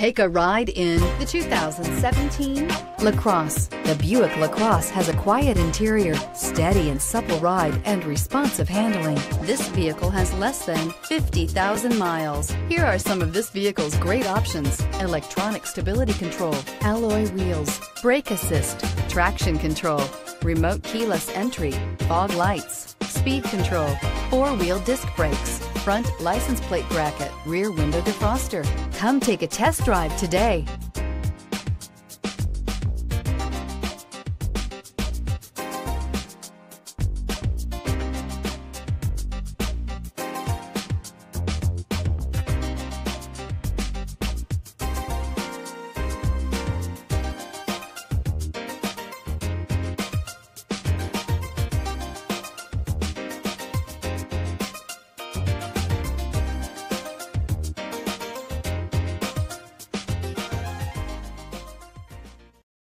Take a ride in the 2017 LaCrosse. The Buick LaCrosse has a quiet interior, steady and supple ride, and responsive handling. This vehicle has less than 50,000 miles. Here are some of this vehicle's great options. Electronic stability control, alloy wheels, brake assist, traction control, remote keyless entry, fog lights, speed control, four-wheel disc brakes, front license plate bracket, rear window defroster. Come take a test drive today.